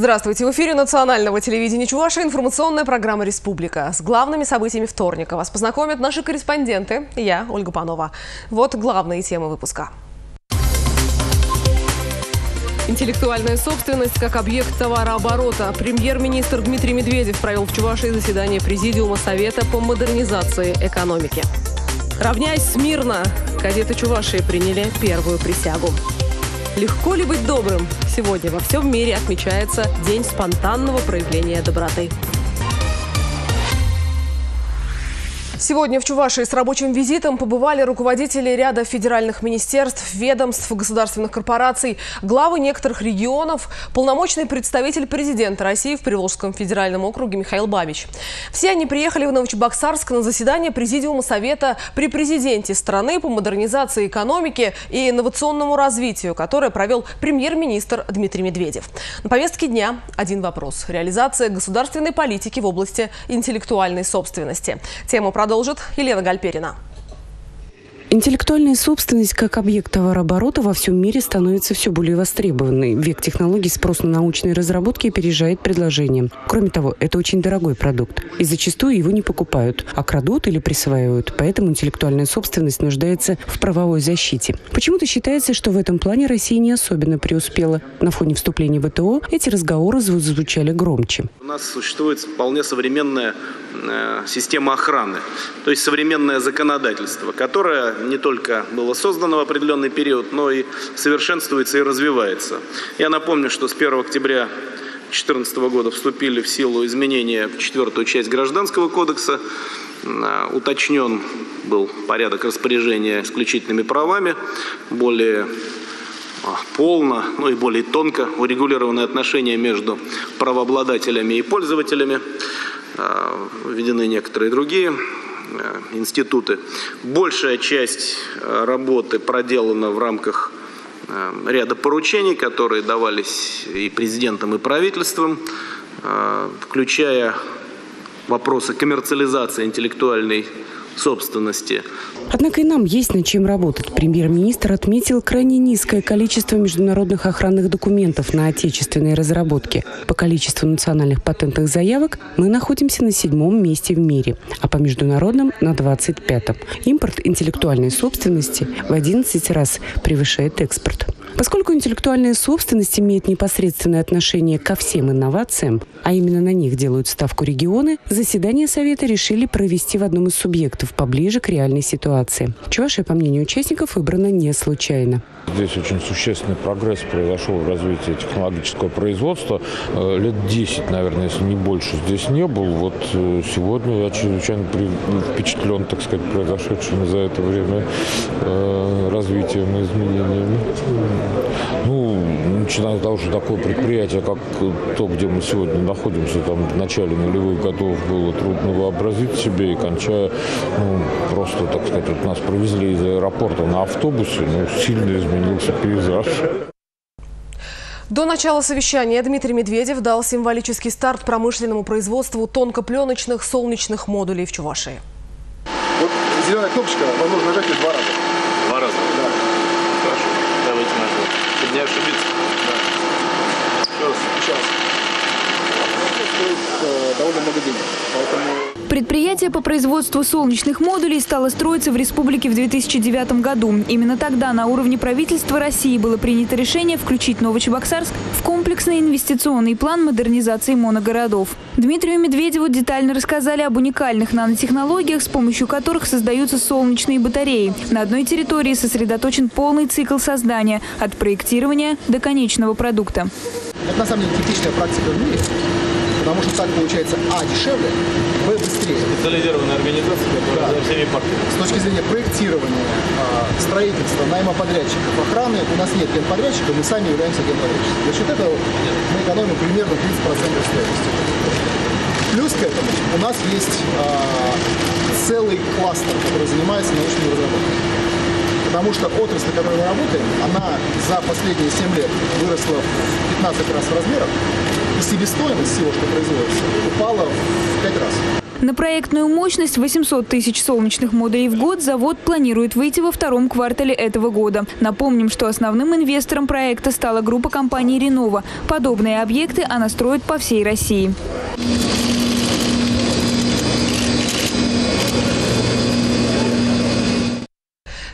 Здравствуйте. В эфире национального телевидения Чуваша информационная программа «Республика». С главными событиями вторника вас познакомят наши корреспонденты. Я, Ольга Панова. Вот главные темы выпуска. Интеллектуальная собственность как объект товарооборота. Премьер-министр Дмитрий Медведев провел в Чувашии заседание Президиума Совета по модернизации экономики. Равняясь смирно, кадеты Чувашии приняли первую присягу. Легко ли быть добрым? Сегодня во всем мире отмечается День спонтанного проявления доброты. Сегодня в Чувашии с рабочим визитом побывали руководители ряда федеральных министерств, ведомств, государственных корпораций, главы некоторых регионов, полномочный представитель президента России в Приволжском федеральном округе Михаил Бабич. Все они приехали в Новочебоксарск на заседание Президиума Совета при президенте страны по модернизации экономики и инновационному развитию, которое провел премьер-министр Дмитрий Медведев. На повестке дня один вопрос – реализация государственной политики в области интеллектуальной собственности. Тему продолжим продолжит Елена Гальперина. Интеллектуальная собственность как объект товарооборота во всем мире становится все более востребованной. Век технологий спрос на научные разработки опережает предложение. Кроме того, это очень дорогой продукт. И зачастую его не покупают, а крадут или присваивают. Поэтому интеллектуальная собственность нуждается в правовой защите. Почему-то считается, что в этом плане Россия не особенно преуспела. На фоне вступления в ВТО эти разговоры звучали громче. У нас существует вполне современная система охраны, то есть современное законодательство, которое не только было создано в определенный период, но и совершенствуется и развивается. Я напомню, что с 1 октября 2014 года вступили в силу изменения в четвертую часть Гражданского кодекса. А, уточнен был порядок распоряжения исключительными правами, более а, полно, ну и более тонко урегулированы отношения между правообладателями и пользователями. А, введены некоторые другие Э, институты. Большая часть э, работы проделана в рамках э, ряда поручений, которые давались и президентом, и правительством, включая вопросы коммерциализации интеллектуальной собственности. Однако и нам есть над чем работать. Премьер-министр отметил крайне низкое количество международных охранных документов на отечественные разработки. По количеству национальных патентных заявок мы находимся на седьмом месте в мире, а по международным – на 25-м. Импорт интеллектуальной собственности в 11 раз превышает экспорт. Поскольку интеллектуальная собственность имеет непосредственное отношение ко всем инновациям, а именно на них делают ставку регионы, заседание Совета решили провести в одном из субъектов поближе к реальной ситуации. Чувашия, по мнению участников, выбрана не случайно. Здесь очень существенный прогресс произошел в развитии технологического производства. Э, лет 10, наверное, если не больше, здесь не был. Вот э, сегодня я чрезвычайно впечатлен, так сказать, произошедшими за это время э, развитием и изменениями. Ну, начиная с того, что такое предприятие, как то, где мы сегодня находимся, там в начале нулевых годов было трудно вообразить себе, и кончая, ну, просто, так сказать, вот нас провезли из аэропорта на автобусе, ну, сильно изменился пейзаж. До начала совещания Дмитрий Медведев дал символический старт промышленному производству тонкопленочных солнечных модулей в Чувашии. Вот зеленая кнопочка, вам нужно нажать два раза. Два раза? Да. Хорошо, давайте нажмем. Чтобы не ошибиться. Да. Сейчас. Сейчас. Это стоит довольно много денег. Поэтому Предприятие по производству солнечных модулей стало строиться в республике в 2009 году. Именно тогда на уровне правительства России было принято решение включить Новочебоксарск в комплексный инвестиционный план модернизации моногородов. Дмитрию Медведеву детально рассказали об уникальных нанотехнологиях, с помощью которых создаются солнечные батареи. На одной территории сосредоточен полный цикл создания – от проектирования до конечного продукта. Это на самом деле типичная практика в мире потому что так получается, а, дешевле, б, быстрее. Специализированная организация, которая да. за всеми партиями. С точки зрения проектирования, а, строительства, найма подрядчиков, охраны, у нас нет генподрядчика, мы сами являемся генподрядчиком. За счет этого мы экономим примерно 30% стоимости. Плюс к этому у нас есть а, целый кластер, который занимается научными разработками. Потому что отрасль, в которой мы работаем, она за последние 7 лет выросла в 15 раз в размерах, и себестоимость всего, что производится, упала в 5 раз. На проектную мощность 800 тысяч солнечных модулей в год завод планирует выйти во втором квартале этого года. Напомним, что основным инвестором проекта стала группа компании «Ренова». Подобные объекты она строит по всей России.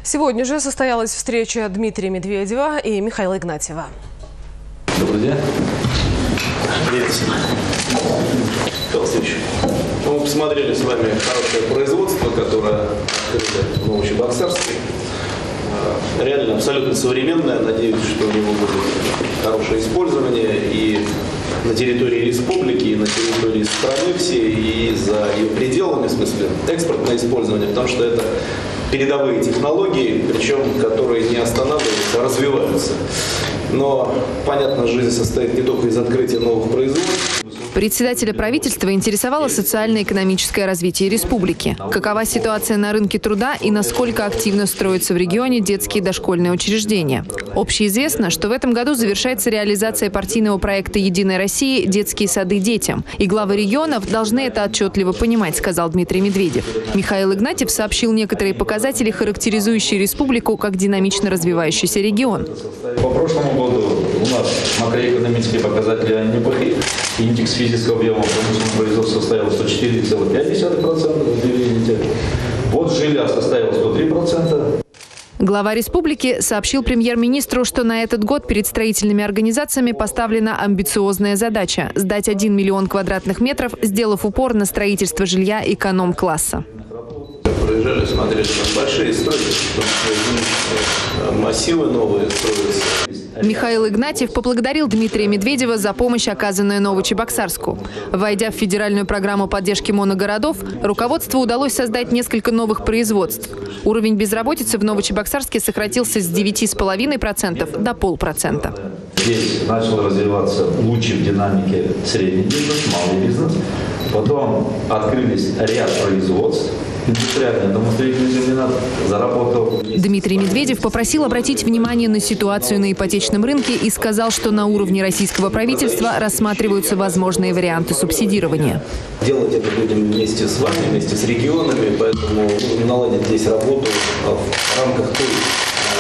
Сегодня же состоялась встреча Дмитрия Медведева и Михаила Игнатьева. Добрый день. Привет. Мы посмотрели с вами хорошее производство, которое открыто в Новочебоксарске. Э, Реально абсолютно современное. Надеюсь, что у него будет хорошее использование и на территории республики, и на территории страны всей, и за ее пределами, в смысле экспортное использование, потому что это передовые технологии, причем которые не останавливаются, а развиваются. Но, понятно, жизнь состоит не только из открытия новых производств, Председателя правительства интересовало социально-экономическое развитие республики. Какова ситуация на рынке труда и насколько активно строятся в регионе детские дошкольные учреждения. Общеизвестно, что в этом году завершается реализация партийного проекта «Единой России. Детские сады детям». И главы регионов должны это отчетливо понимать, сказал Дмитрий Медведев. Михаил Игнатьев сообщил некоторые показатели, характеризующие республику как динамично развивающийся регион. По прошлому году у нас макроэкономические показатели неплохие. Индекс физического объема промышленного производства составил 104,5%, вы видите. Вот жилья составил 103%. Глава республики сообщил премьер-министру, что на этот год перед строительными организациями поставлена амбициозная задача – сдать 1 миллион квадратных метров, сделав упор на строительство жилья эконом-класса. проезжали, смотрели, там большие стройки, потому что э, массивы новые строятся. Михаил Игнатьев поблагодарил Дмитрия Медведева за помощь, оказанную Новочебоксарску. Войдя в федеральную программу поддержки моногородов, руководству удалось создать несколько новых производств. Уровень безработицы в Новочебоксарске сократился с 9,5% до полпроцента. Здесь начал развиваться лучше в динамике средний бизнес, малый бизнес. Потом открылись ряд производств индустриальных, домостроительный комбинат заработал. Дмитрий Медведев попросил обратить внимание на ситуацию на ипотечном рынке и сказал, что на уровне российского правительства рассматриваются возможные варианты субсидирования. Делать это будем вместе с вами, вместе с регионами, поэтому будем наладить здесь работу в рамках той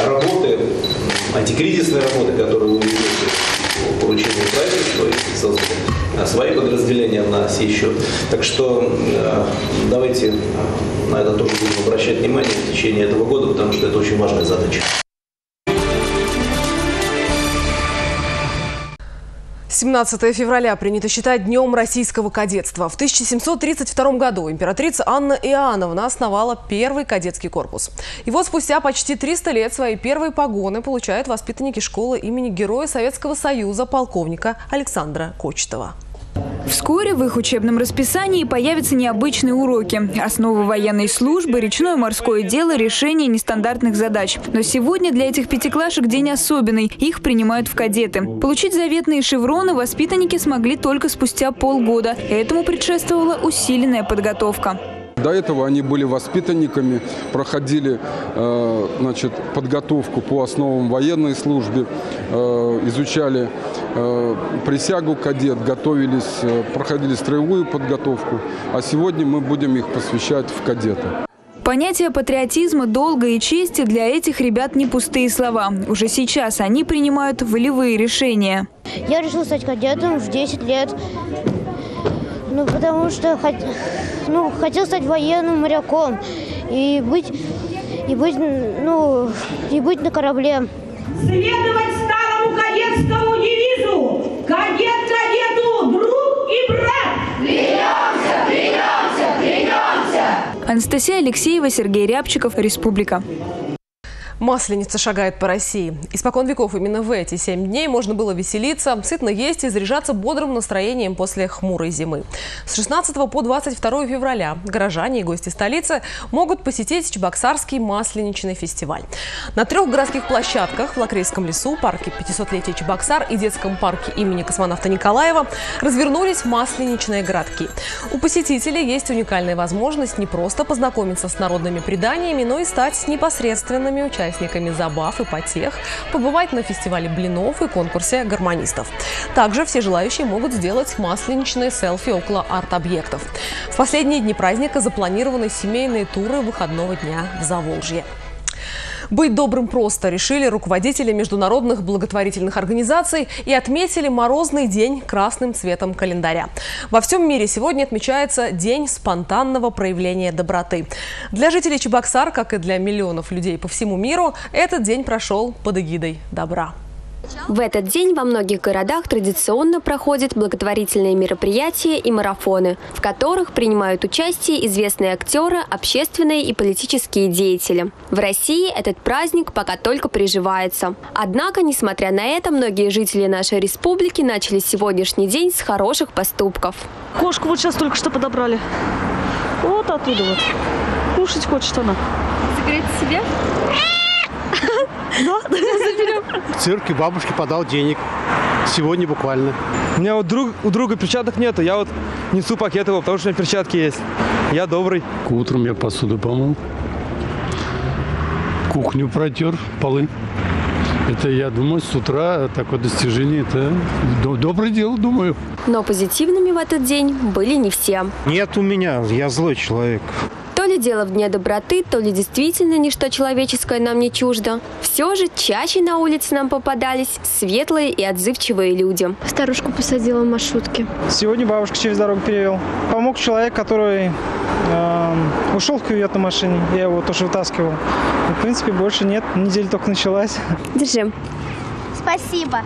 а, работы, антикризисной работы, которую вы ведете по поручению правительства создали а, свои подразделения на сей счет. Так что э, давайте на это тоже будем обращать внимание в течение этого года, потому что это очень важная задача. 17 февраля принято считать Днем российского кадетства. В 1732 году императрица Анна Иоанновна основала первый кадетский корпус. И вот спустя почти 300 лет свои первые погоны получают воспитанники школы имени Героя Советского Союза полковника Александра Кочетова. Вскоре в их учебном расписании появятся необычные уроки. Основы военной службы, речное морское дело, решение нестандартных задач. Но сегодня для этих пятиклашек день особенный. Их принимают в кадеты. Получить заветные шевроны воспитанники смогли только спустя полгода. Этому предшествовала усиленная подготовка. До этого они были воспитанниками, проходили э, значит, подготовку по основам военной службы, э, изучали э, присягу кадет, готовились, проходили строевую подготовку. А сегодня мы будем их посвящать в кадеты. Понятие патриотизма, долга и чести для этих ребят не пустые слова. Уже сейчас они принимают волевые решения. Я решил стать кадетом в 10 лет. Ну, потому что. Ну, хотел стать военным моряком и быть, и быть, ну, и быть на корабле. Следовать старому кадетскому девизу «Кадет кадету, друг и брат». Клянемся, клянемся, клянемся. Анастасия Алексеева, Сергей Рябчиков, Республика. Масленица шагает по России. Испокон веков именно в эти семь дней можно было веселиться, сытно есть и заряжаться бодрым настроением после хмурой зимы. С 16 по 22 февраля горожане и гости столицы могут посетить Чебоксарский масленичный фестиваль. На трех городских площадках в Лакрейском лесу, парке 500-летия Чебоксар и детском парке имени космонавта Николаева развернулись масленичные городки. У посетителей есть уникальная возможность не просто познакомиться с народными преданиями, но и стать непосредственными участниками участниками забав и потех, побывать на фестивале блинов и конкурсе гармонистов. Также все желающие могут сделать масленичные селфи около арт-объектов. В последние дни праздника запланированы семейные туры выходного дня в Заволжье. Быть добрым просто решили руководители международных благотворительных организаций и отметили морозный день красным цветом календаря. Во всем мире сегодня отмечается День спонтанного проявления доброты. Для жителей Чебоксар, как и для миллионов людей по всему миру, этот день прошел под эгидой добра. В этот день во многих городах традиционно проходят благотворительные мероприятия и марафоны, в которых принимают участие известные актеры, общественные и политические деятели. В России этот праздник пока только приживается. Однако, несмотря на это, многие жители нашей республики начали сегодняшний день с хороших поступков. Кошку вот сейчас только что подобрали. Вот оттуда вот. Кушать хочет она. Заберете себе? Заберем. В цирке бабушке подал денег. Сегодня буквально. У меня вот друг, у друга перчаток нету. Я вот несу пакет его, потому что у меня перчатки есть. Я добрый. Утром я посуду помыл. Кухню протер, полы. Это, я думаю, с утра такое достижение. Это доброе дело, думаю. Но позитивными в этот день были не все. Нет у меня, я злой человек. Ли дело в дне доброты, то ли действительно ничто человеческое нам не чуждо. Все же чаще на улице нам попадались светлые и отзывчивые люди. Старушку посадила в маршрутке. Сегодня бабушку через дорогу перевел. Помог человек, который э, ушел в кювет на машине. Я его тоже вытаскивал. И, в принципе, больше нет. Неделя только началась. Держи. Спасибо.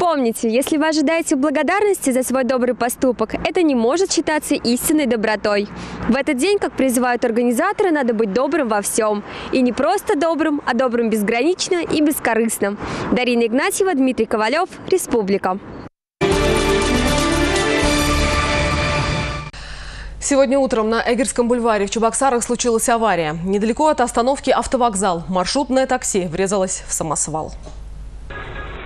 Помните, если вы ожидаете благодарности за свой добрый поступок, это не может считаться истинной добротой. В этот день, как призывают организаторы, надо быть добрым во всем. И не просто добрым, а добрым безгранично и бескорыстно. Дарина Игнатьева, Дмитрий Ковалев, Республика. Сегодня утром на Эгерском бульваре в Чебоксарах случилась авария. Недалеко от остановки автовокзал маршрутное такси врезалось в самосвал.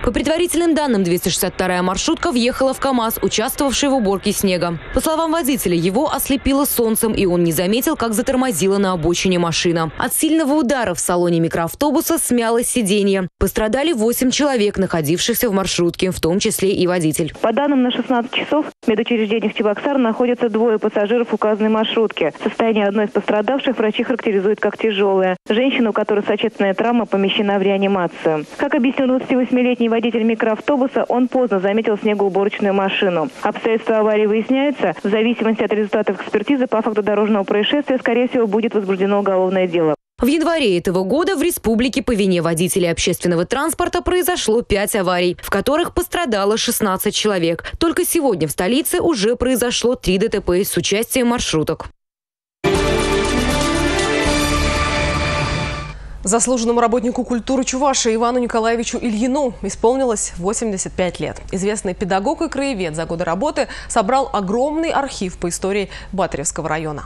По предварительным данным, 262-я маршрутка въехала в КАМАЗ, участвовавший в уборке снега. По словам водителя, его ослепило солнцем, и он не заметил, как затормозила на обочине машина. От сильного удара в салоне микроавтобуса смялось сиденье. Пострадали 8 человек, находившихся в маршрутке, в том числе и водитель. По данным на 16 часов в медучреждениях Чебоксар находятся двое пассажиров указанной маршрутки. Состояние одной из пострадавших врачи характеризуют как тяжелое. Женщина, у которой сочетанная травма, помещена в реанимацию. Как объяснил 28-летний водитель микроавтобуса, он поздно заметил снегоуборочную машину. Обстоятельства аварии выясняются. В зависимости от результатов экспертизы по факту дорожного происшествия, скорее всего, будет возбуждено уголовное дело. В январе этого года в республике по вине водителей общественного транспорта произошло 5 аварий, в которых пострадало 16 человек. Только сегодня в столице уже произошло 3 ДТП с участием маршруток. Заслуженному работнику культуры Чуваши Ивану Николаевичу Ильину исполнилось 85 лет. Известный педагог и краевед за годы работы собрал огромный архив по истории Батаревского района.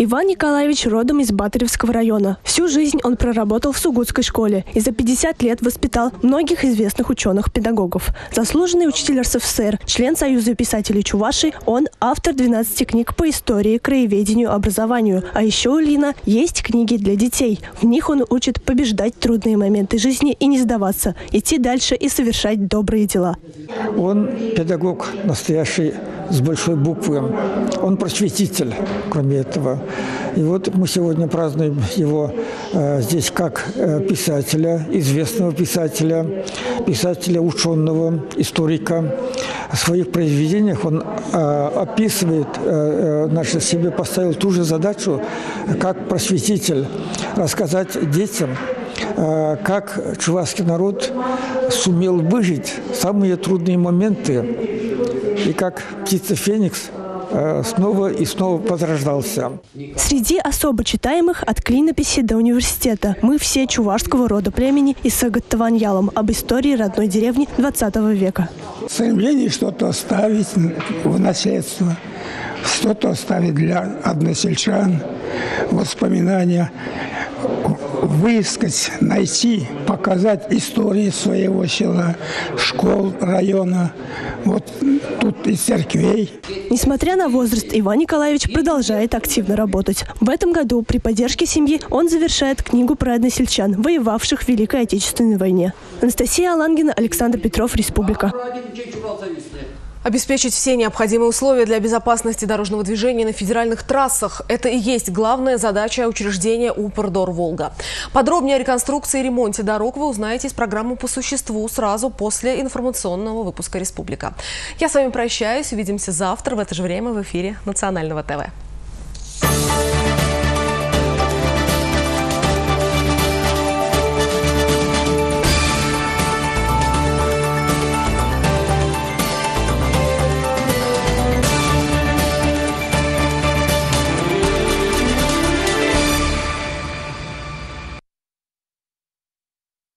Иван Николаевич родом из Батаревского района. Всю жизнь он проработал в Сугутской школе и за 50 лет воспитал многих известных ученых-педагогов. Заслуженный учитель РСФСР, член Союза писателей Чуваши, он автор 12 книг по истории, краеведению, образованию. А еще у Лина есть книги для детей. В них он учит побеждать трудные моменты жизни и не сдаваться, идти дальше и совершать добрые дела. Он педагог настоящий с большой буквы. Он просветитель, кроме этого. И вот мы сегодня празднуем его э, здесь как э, писателя, известного писателя, писателя ученого, историка. В своих произведениях он э, описывает, э, э значит, себе поставил ту же задачу, как просветитель, рассказать детям, э, как чувашский народ сумел выжить самые трудные моменты и как птица Феникс э, снова и снова возрождался. Среди особо читаемых от клинописи до университета «Мы все чувашского рода племени» и Сагаттаваньялом об истории родной деревни 20 века. Стремление что-то оставить в наследство, что-то оставить для односельчан, воспоминания выискать, найти, показать истории своего села, школ района, вот тут и церквей. Несмотря на возраст, Иван Николаевич продолжает активно работать. В этом году при поддержке семьи он завершает книгу про односельчан, воевавших в Великой Отечественной войне. Анастасия Алангина, Александр Петров, Республика. Обеспечить все необходимые условия для безопасности дорожного движения на федеральных трассах – это и есть главная задача учреждения УПРДОР «Волга». Подробнее о реконструкции и ремонте дорог вы узнаете из программы «По существу» сразу после информационного выпуска «Республика». Я с вами прощаюсь. Увидимся завтра в это же время в эфире Национального ТВ.